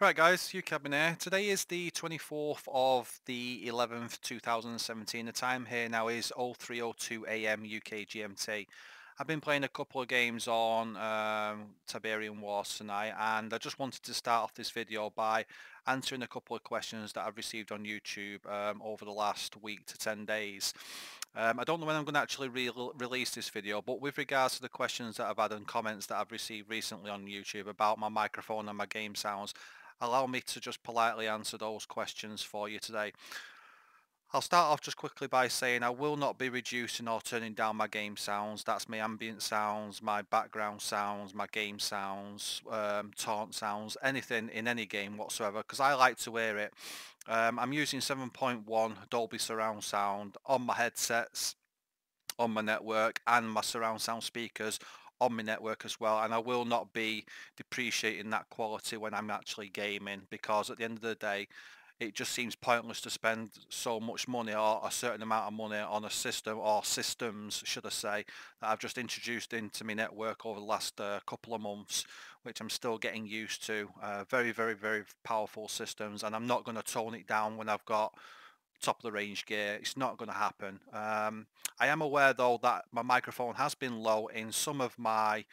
Right guys, Hugh Cabin here. Today is the 24th of the 11th 2017. The time here now is 0302am UK GMT. I've been playing a couple of games on um, Tiberium Wars tonight and I just wanted to start off this video by answering a couple of questions that I've received on YouTube um, over the last week to 10 days. Um, I don't know when I'm going to actually re release this video, but with regards to the questions that I've had and comments that I've received recently on YouTube about my microphone and my game sounds, allow me to just politely answer those questions for you today. I'll start off just quickly by saying I will not be reducing or turning down my game sounds. That's my ambient sounds, my background sounds, my game sounds, um, taunt sounds, anything in any game whatsoever because I like to hear it. Um, I'm using 7.1 Dolby surround sound on my headsets, on my network and my surround sound speakers on my network as well and I will not be depreciating that quality when I'm actually gaming because at the end of the day it just seems pointless to spend so much money or a certain amount of money on a system or systems should I say that I've just introduced into my network over the last uh, couple of months which I'm still getting used to. Uh, very very very powerful systems and I'm not going to tone it down when I've got top of the range gear. It's not going to happen. Um, I am aware though that my microphone has been low in some of my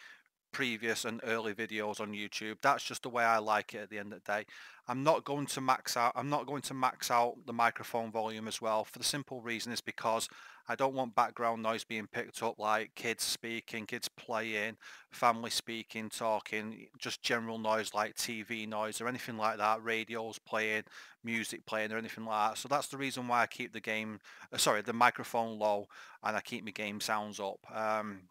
previous and early videos on YouTube. That's just the way I like it at the end of the day. I'm not going to max out I'm not going to max out the microphone volume as well for the simple reason is because I don't want background noise being picked up like kids speaking, kids playing, family speaking, talking, just general noise like TV noise or anything like that, radios playing, music playing or anything like that. So that's the reason why I keep the game, uh, sorry, the microphone low and I keep my game sounds up. Um,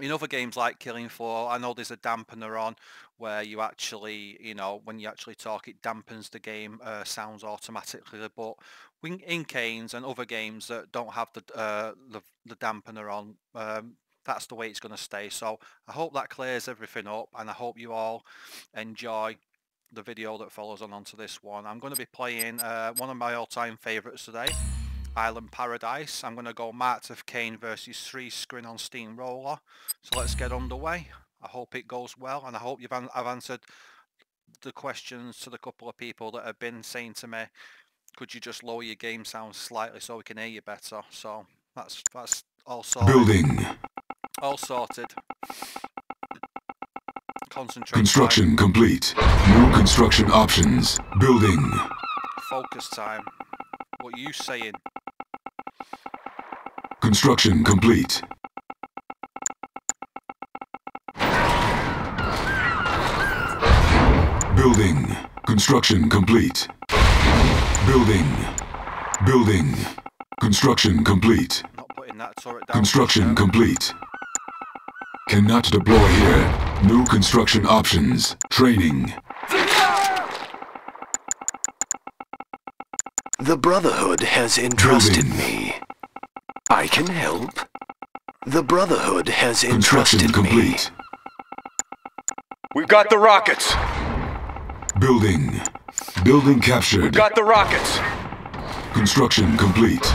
in other games like Killing Floor, I know there's a dampener on where you actually, you know, when you actually talk, it dampens the game uh, sounds automatically. But in Kane's and other games that don't have the uh, the, the, dampener on, um, that's the way it's going to stay. So I hope that clears everything up, and I hope you all enjoy the video that follows on onto this one. I'm going to be playing uh, one of my all-time favourites today. Island Paradise. I'm going to go Marks of Kane versus 3 Scrin on Steamroller. So let's get underway. I hope it goes well and I hope you've an I've answered the questions to the couple of people that have been saying to me, could you just lower your game sound slightly so we can hear you better? So that's that's all sorted. Building. All sorted. Concentrate. Construction time. complete. New construction options. Building. Focus time. What are you saying? Construction complete. Building. Construction complete. Building. Building. Construction complete. Construction complete. Cannot deploy here. New construction options. Training. The Brotherhood has entrusted Building. me. I can help. The Brotherhood has entrusted complete. me. We've got the rockets. Building. Building captured. We've got the rockets. Construction complete.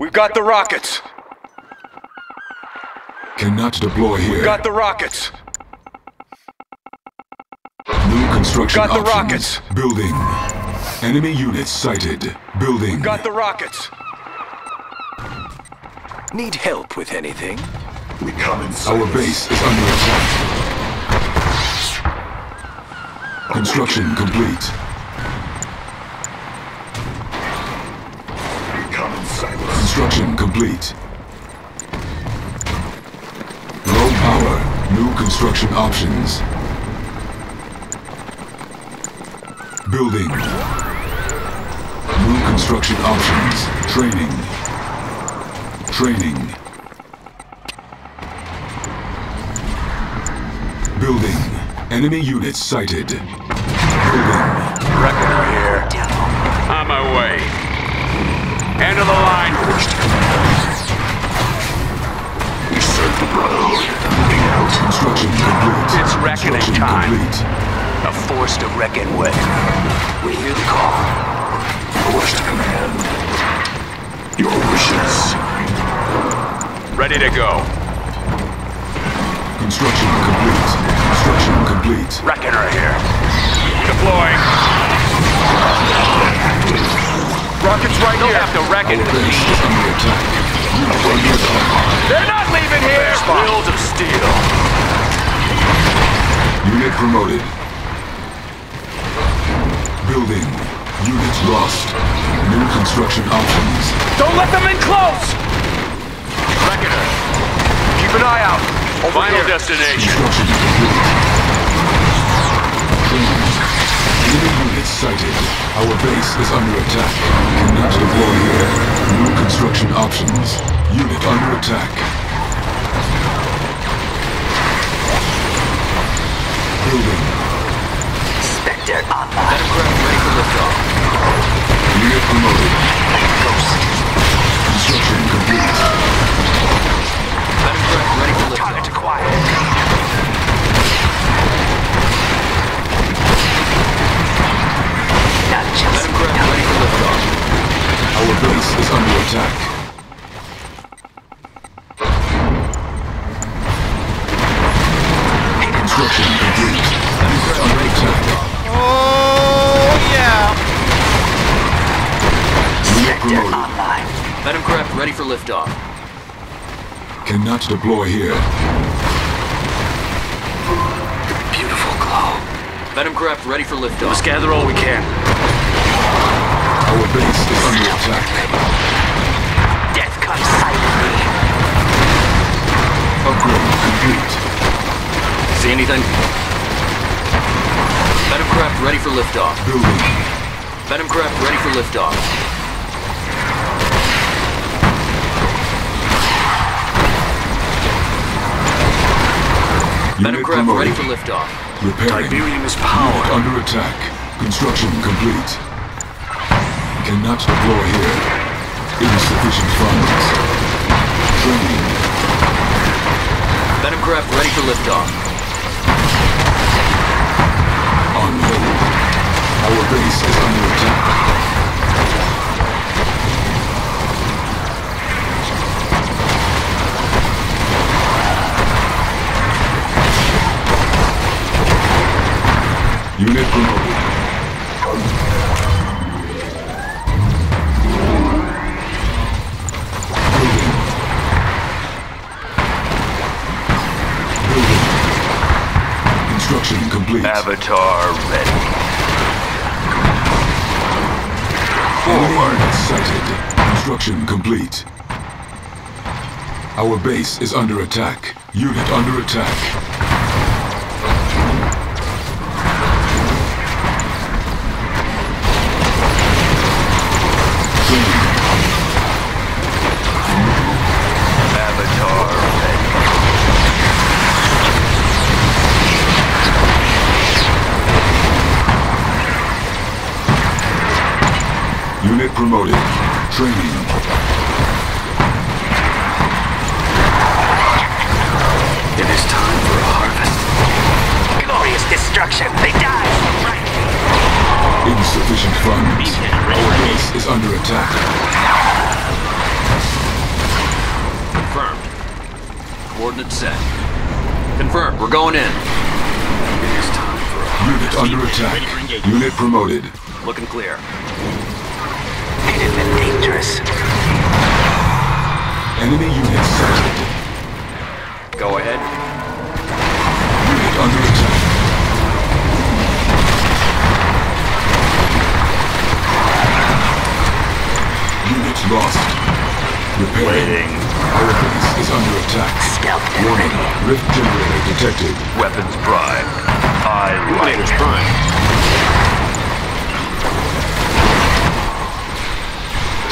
We've got the rockets. Cannot deploy here. We've got the rockets. New construction We've got options. the rockets. Building. Enemy units sighted. Building. We've got the rockets. Need help with anything? We come inside. Our base is under attack. Construction complete. We come inside. Construction complete. Low power. New construction options. Building. New construction options. Training. Training. Building. Enemy units sighted. Building. Reckoner here. On my way. End of the line. We serve the Brotherhood. Moving out. Construction complete. It's reckoning time. Complete. A force to reckon with. We hear Ready to go. Construction complete. Construction complete. Reckoner here. Deploying. Rockets right You'll here. have to reckon. They're not leaving here! Wheels of steel. Unit promoted. Building. Units lost. New construction options. Don't let them in close! Reckoner. Keep an eye out. Over Final here. destination. Construction Enemy units sighted. Our base is under attack. Cannot deploy here. New construction options. Unit under attack. Building. Cannot deploy here. Beautiful glow. Metacraft ready for liftoff. Let's gather all we can. Our base is under attack. Death comes silently. Upgrade complete. See anything? Metacraft ready for liftoff. Building. Metacraft ready for liftoff. Metacraft ready promoted. for liftoff. Repairing. Tiberium is Unit under attack. Construction complete. Cannot deploy here. Insufficient funds. Training. Metacraft ready for liftoff. On hold. Our base is under attack. Unit promoted. Building. Building. Construction complete. Avatar ready. Forward. Sighted. Construction complete. Our base is under attack. Unit under attack. Promoted. Training. It is time for a harvest. Glorious destruction. They die. Right. Insufficient funds. Our base is under attack. Confirmed. Coordinates set. Confirmed. We're going in. It is time for a Unit under attack. Unit promoted. Looking clear. It has been dangerous. Enemy unit sighted. Go ahead. Unit under attack. Unit lost. Repairing. Our base is under attack. Stealth Warning. Rift generator detected. Weapons prime. I like Ruminator's it. prime.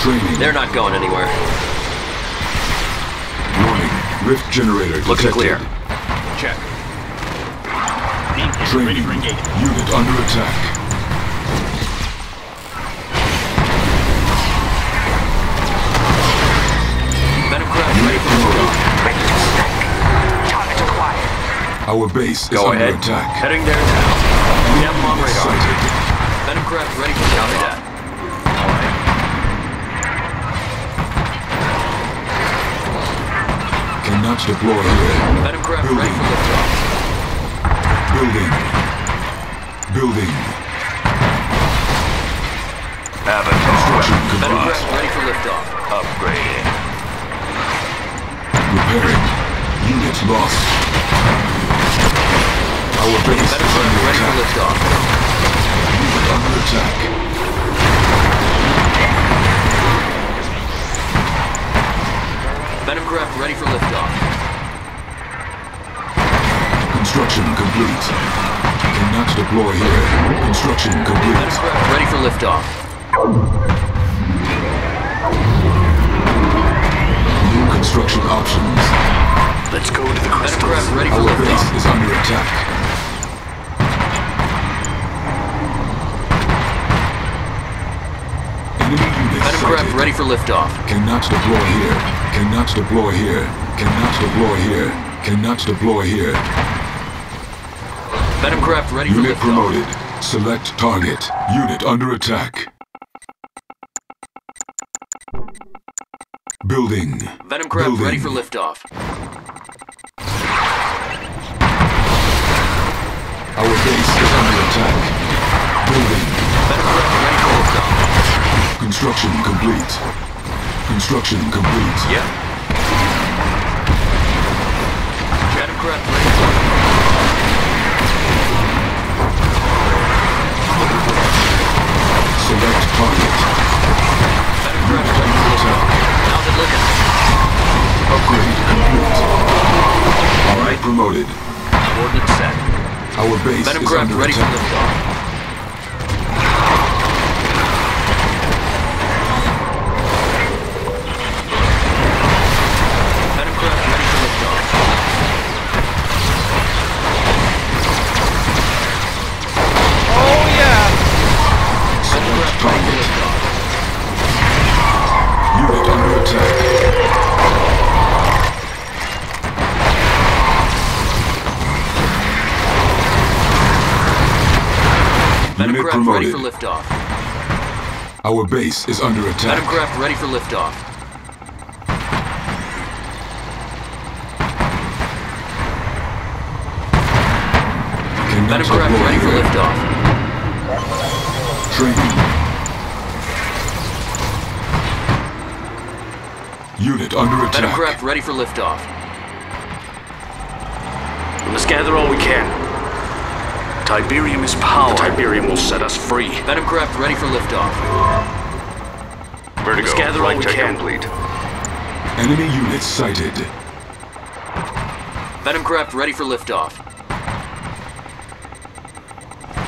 Training. They're not going anywhere. Warning. Rift generator detected. Looking clear. Check. Training. Unit under attack. Metacraft ready for liftoff. Ready to strike. Target acquired. Our base is Go under ahead. attack. Heading there now. We have them on radar. sighted. Metacraft ready for liftoff. Cannot deploy here. Metacraft ready Building. for liftoff. Building. Building. Avatar Construction Venom complete. craft ready for liftoff. Upgrading. Repairing. Unit lost. Our base is craft under ready for liftoff. Unit under attack. Venom craft ready for liftoff. Construction complete. Cannot deploy here. Construction Venom complete. craft ready for liftoff. New construction options. Let's go to the Venom crystals. craft ready for Our base liftoff. is under attack. Enemy units Venom craft ready for liftoff. Cannot deploy here. Cannot deploy here. Cannot deploy here. Cannot deploy here. Venom craft ready for Unit promoted. Select target. Unit under attack. Building. Venom craft ready for liftoff. Our base is under attack. Building. Venom craft ready for liftoff. Construction complete. Construction complete. Yep. Venom craft ready. Select target. Venom craft ready for liftoff. How's it looking? Upgrade complete. Alright promoted. Coordinates set. Our base Venom is under ready for attack. liftoff. Liftoff. Our base is under attack. craft ready for liftoff. Craft ready for liftoff. Training. Unit under attack. craft ready for liftoff. We must gather all we can. Tiberium is power. The Tiberium will set us free. Venom craft ready for liftoff. Vertigo. Let's gather all we can. complete. Enemy units sighted. Venom craft ready for liftoff.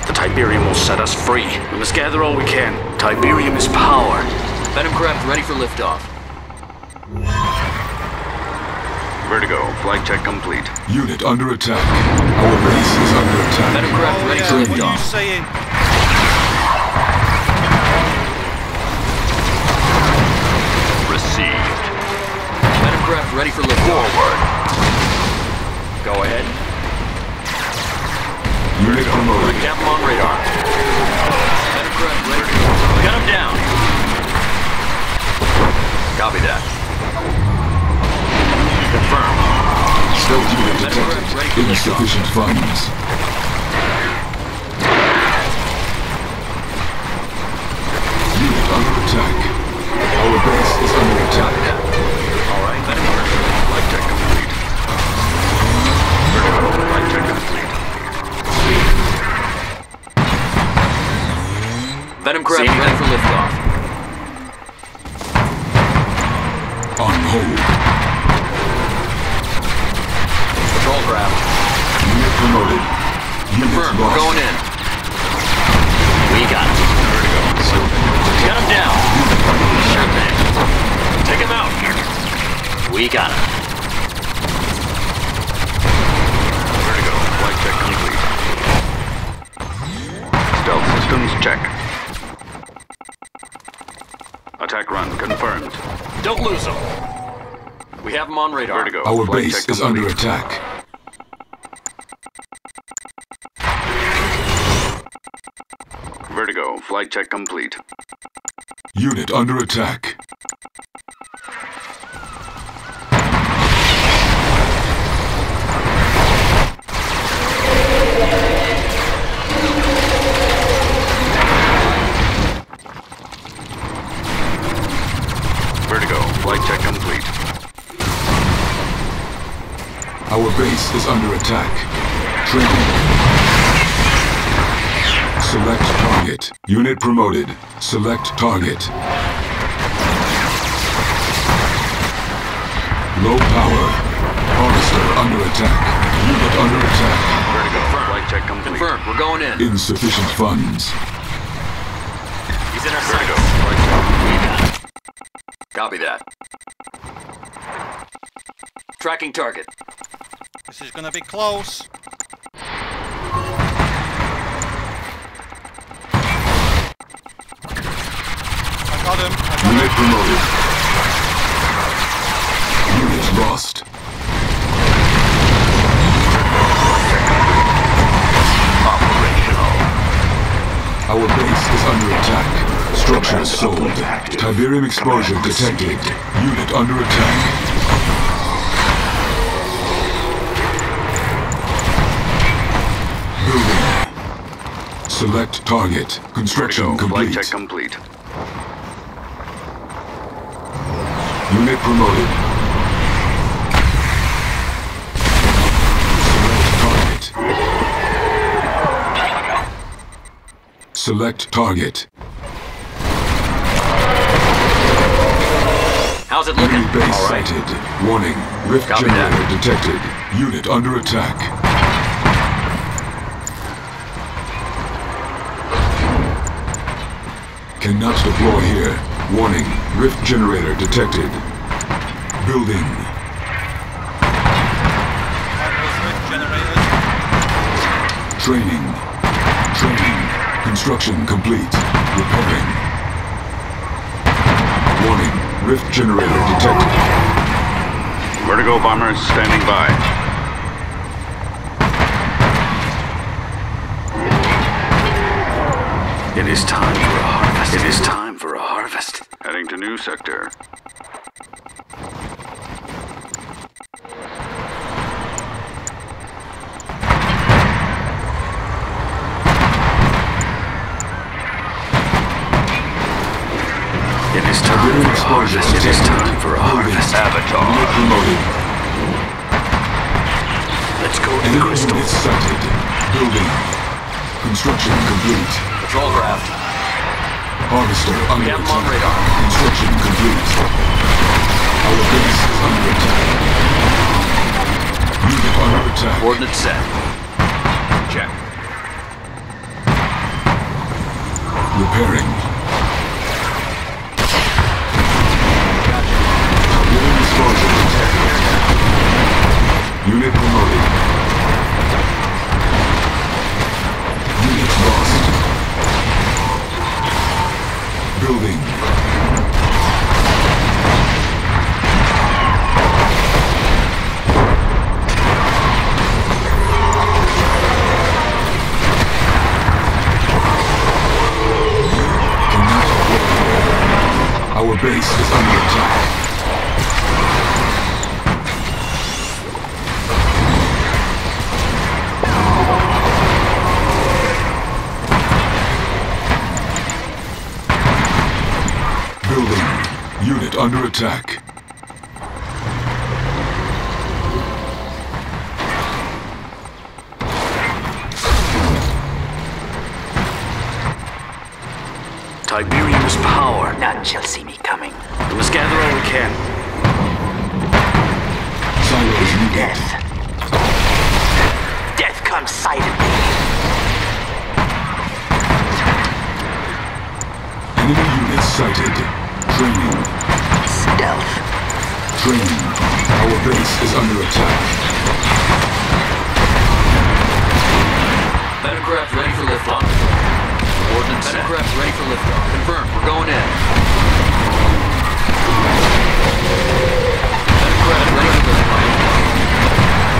The Tiberium will set us free. We must gather all we can. Tiberium is power. Venom craft ready for liftoff. Vertigo. Flight check complete. Unit under attack. Our base is under attack. Venom craft Oh ready yeah, for what are you saying? Received. Venom craft ready for liftoff. Forward. Go ahead. Unit promoted. Got him on radar. Venom craft ready for liftoff. Got him down. Copy that. Stealth unit Venom craft ready for detected. Insufficient funds. Unit under attack. Our base is under attack. All right. Venom craft. Flight check complete. Vertigo. Flight check complete. Venom craft ready for liftoff. On hold. Control craft. Unit promoted. Confirmed. We're going in. We got him. Got him down. Sure thing. Take him out. We got him. Vertigo. Flight check complete. Stealth systems check. Attack run confirmed. Don't lose him. We have him on radar. Vertigo. Our Flight base check is under attack. Flight check complete. Unit under attack. Vertigo. Flight check complete. Our base is under attack. Training. Select target. Unit promoted. Select target. Low power. Harvester under attack. Unit under attack. Where to go? Flight check complete. Confirmed. We're going in. Insufficient funds. He's in our Where to go? sights. Flight check. We. Copy that. Tracking target. This is going to be close. I got him. I got him. Unit promoted. Unit lost. Our base is under attack. Structure sold. Tiberium exposure detected. Unit under attack. Select target. Construction go? Flight complete. check complete. Unit promoted. Select target. Select target. How's it looking? Enemy base All right. sighted. Warning. Rift Copy generator that. detected. Unit under attack. Cannot deploy here. Warning. Rift generator detected. Building. Training. Training. Construction complete. Repairing. Warning. Rift generator detected. Vertigo bombers? Standing by. It is time for harvest. It is time for a harvest. Heading to new sector. It is time for a harvest. It is time for a harvest. Unit promoted. Let's go to the Enemy crystal. Building. Construction complete. Patrol craft. Harvester under on attack. radar. Construction complete. Our base is under attack. Unit under attack. Coordinates set. Check. Repairing. Exposure detected. Unit promoted. Death. Death comes silently. Enemy units sighted. Training. Stealth. Training. Our base is under attack. Metacraft ready for liftoff. Coordinates set. Metacraft ready for liftoff. Confirmed. We're going in. Metacraft ready for liftoff. Metacraft ready for liftoff.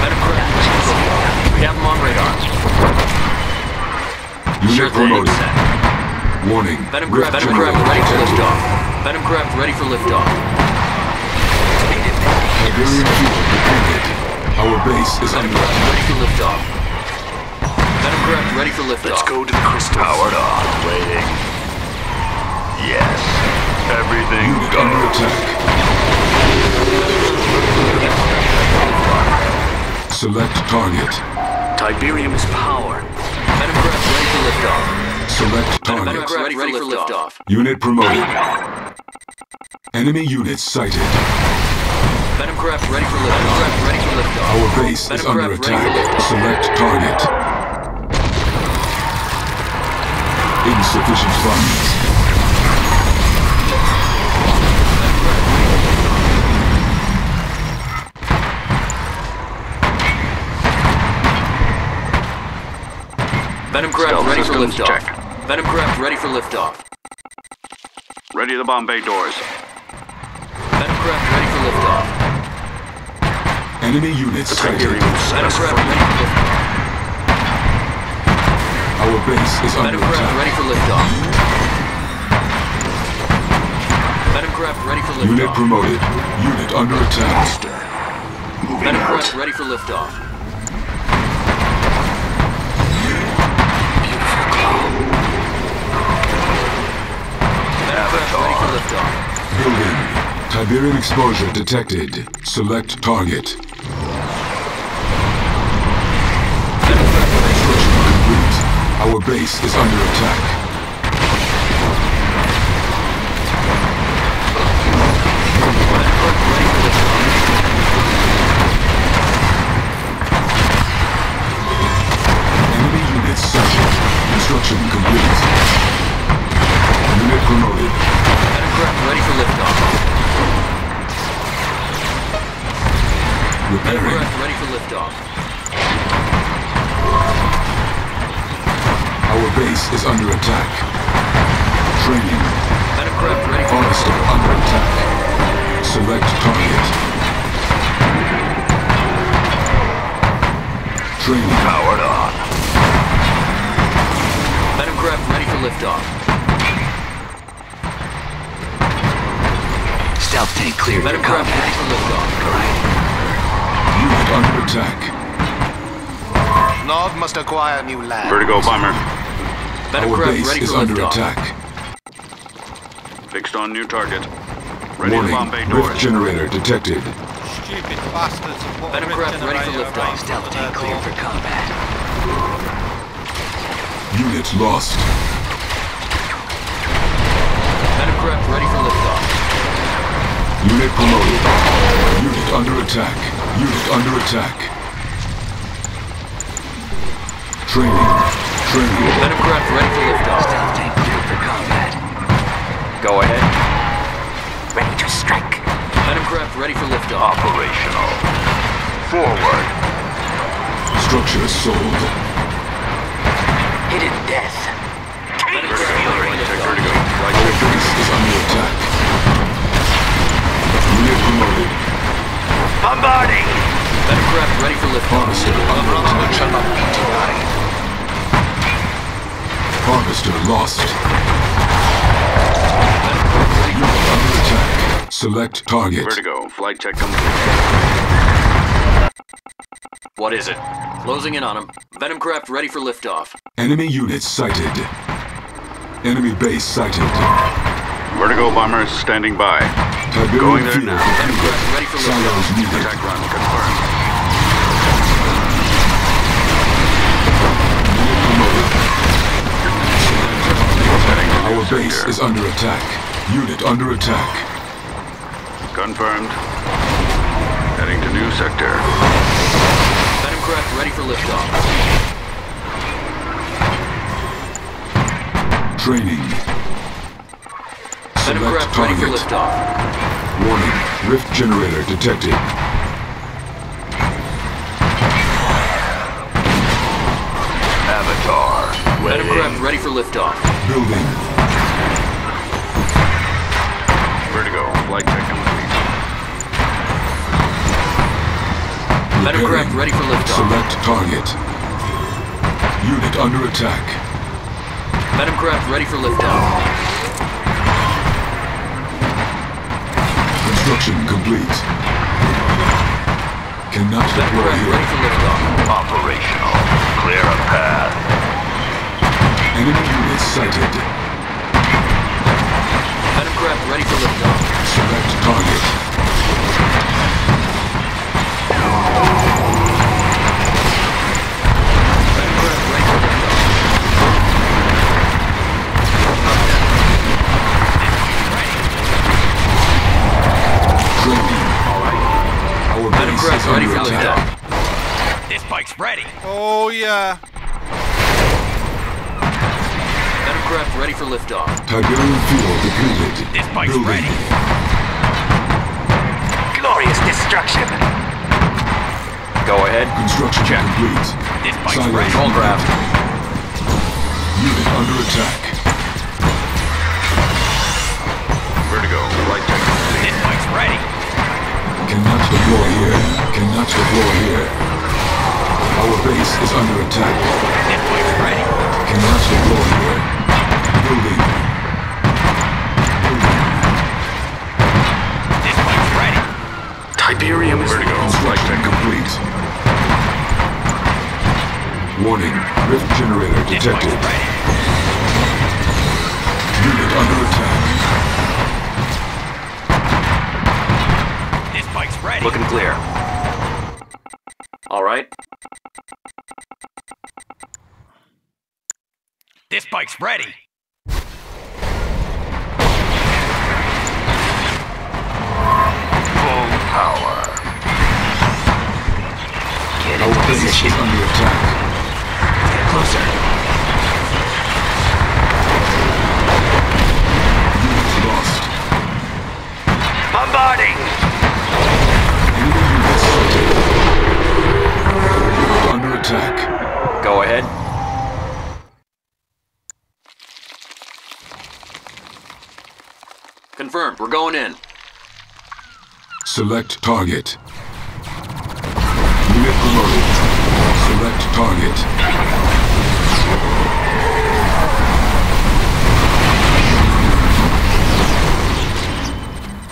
We have them on radar. Unit Sure thing. promoted. Set. Warning. Venom craft, Venom craft ready for detected. liftoff. Venom craft ready for liftoff. Tiberium fuel depleted. Our base is Venom under craft attack. ready for liftoff. Venom craft ready for liftoff. Let's go to the crystal. Powered on. Waiting. Yes. Everything Unit under attack. Select target. Tiberium is power. Venom craft ready for liftoff. Select target. craft ready, for liftoff. Unit promoted. Enemy units sighted. Venom craft ready for liftoff. Venom craft ready for liftoff. Our base is under ready attack. Select target. Insufficient funds. Venom craft Stealth ready for systems liftoff. check. Venom craft ready for liftoff. Ready the bomb bay doors. Venom craft ready for liftoff. Enemy units sighted. Tiberium Venom craft ready for liftoff. Our base is under Venom craft attack. ready for liftoff. Venom craft ready for liftoff. Unit promoted. Unit under attack. Venom craft ready for liftoff. Building. Tiberium exposure detected. Select target. Construction complete. Our base is under attack. Under attack. Training. Venom craft ready for Harvester liftoff. under attack. Select target. Training. Powered on. Venom craft ready for liftoff. Stealth tank cleared for Venom craft ready for liftoff. Unit under attack. Nod must acquire new land. Vertigo bomber. Venom Our craft base ready is for under liftoff. attack. Fixed on new target. Ready Warning. the bomb bay Rift generator detected. Stupid bastards. have put a Venom ready for generator liftoff. right Stealth tank their cleared door. for combat. Unit lost. Venom craft ready for liftoff. Unit promoted. Unit under attack. Unit under attack. Training. Training. Ready for liftoff. Stealth tank cleared for combat. Go ahead. Ready to strike. Venom ready for liftoff. Operational. Forward. Structure is sold. Hidden death. Venom craft ready. Vertigo. Flight Our base is under attack. Unit promoted. Bombarding. Venom ready for liftoff. Harvester under Brotherhood attack. shall not be denied. Harvester lost. Venom craft ready for Unit under attack. Select target. Vertigo. Flight check complete. What is it? Closing in on him. Venom craft ready for liftoff. Enemy units sighted. Enemy base sighted. Vertigo bomber standing by. Tiberium Going there field now. Venom craft ready for Silos liftoff. needed. Attack run confirmed. Base sector. is under attack. Unit under attack. Confirmed. Heading to new sector. Venom craft ready for liftoff. Training. Venom Select craft ready for liftoff. Warning. Rift generator detected. Avatar. Venom craft ready for liftoff. Building. Vertigo. Flight check complete. Venom Repairing. craft ready for liftoff. Select target. Unit under attack. Venom craft ready for liftoff. Construction complete. Cannot Venom deploy craft ready here. for liftoff. Operational. Clear a path. Enemy units sighted. Venom craft ready for liftoff. Select target. ready for lift This bike's ready. Oh, yeah. Metacraft ready for liftoff. Tiberium fuel depleted. This bike's Building. ready. Glorious destruction. Go ahead. Construction Check. complete. This bike's Silos ready. Control needed. Unit under attack. Vertigo, flight check. This bike's ready. Cannot deploy here. Cannot deploy here. Our base is under attack. This bike's ready. Cannot deploy here. Building. Building. Tiberium is Vertigo, flight Construction complete. Warning. Rift generator detected. Unit under attack. This bike's ready. Looking clear. All right. This bike's ready. Power. Get Our into base position. is under attack. Get closer. Unit lost. Bombarding. Enemy units sighted. Under attack. Go ahead. Confirmed. We're going in. Select target. Unit promoted. Select target.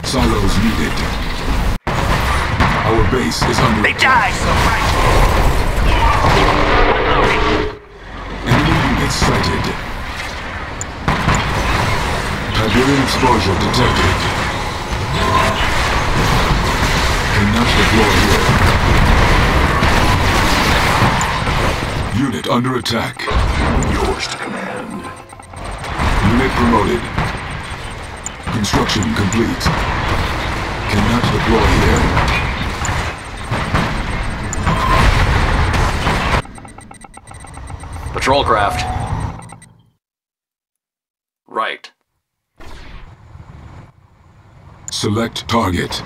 Silos needed. Our base is under They attack. die so right. Enemy units sighted. Tiberium exposure detected. Cannot deploy here. Unit under attack. yours to command. Unit promoted. Construction complete. Cannot deploy here. Patrol craft. Right. Select target.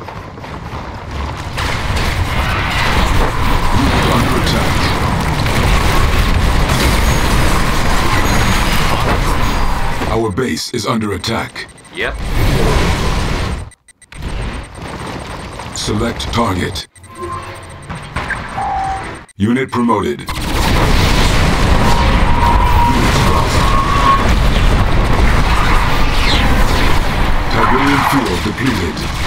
Our base is under attack. Yep. Select target. Unit promoted. Unit lost. Tiberium fuel depleted.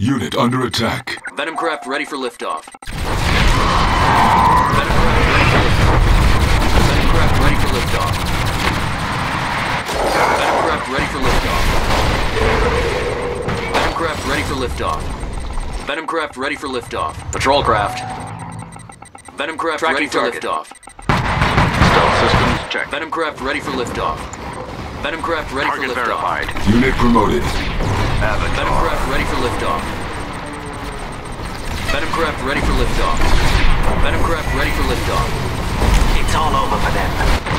Unit under attack. Venomcraft ready for liftoff. Venomcraft ready for liftoff. Venomcraft ready for liftoff. Venomcraft ready for liftoff. Venomcraft ready for liftoff. Patrol craft. Venomcraft ready for target. liftoff. Stealth systems check. Venomcraft ready for liftoff. Venomcraft ready Target for liftoff. verified. Unit promoted. Avatar. Venomcraft ready for liftoff. Venomcraft ready for liftoff. Venomcraft ready for liftoff. It's all over for them.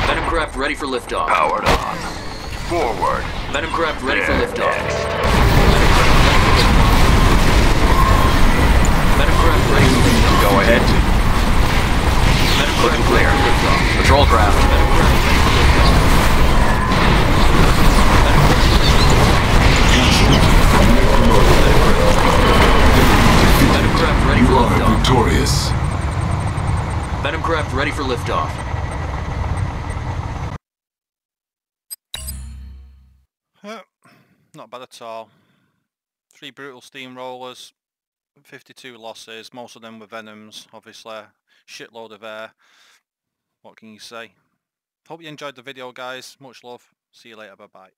Venomcraft ready for liftoff. Powered on. Forward. Venomcraft ready for liftoff. Venomcraft ready for liftoff. Go ahead. Venomcraft clear. ready for liftoff. Patrol craft. Venomcraft Venomcraft ready You for are liftoff. victorious. Venomcraft ready for liftoff. Uh, not bad at all. Three brutal steamrollers, 52 losses, most of them were Venoms, obviously. Shitload of air. What can you say? Hope you enjoyed the video, guys. Much love. See you later. Bye-bye.